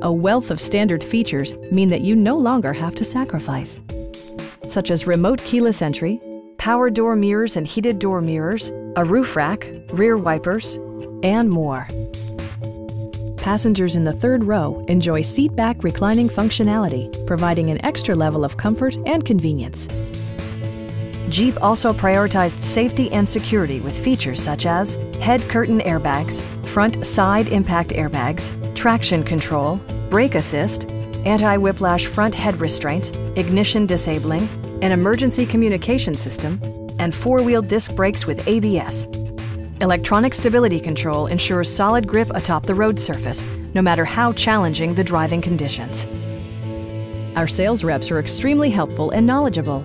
A wealth of standard features mean that you no longer have to sacrifice, such as remote keyless entry, power door mirrors and heated door mirrors, a roof rack, rear wipers, and more. Passengers in the third row enjoy seat back reclining functionality, providing an extra level of comfort and convenience. Jeep also prioritized safety and security with features such as head curtain airbags, front side impact airbags, traction control, brake assist, anti-whiplash front head restraints, ignition disabling, an emergency communication system, and four-wheel disc brakes with ABS. Electronic stability control ensures solid grip atop the road surface, no matter how challenging the driving conditions. Our sales reps are extremely helpful and knowledgeable.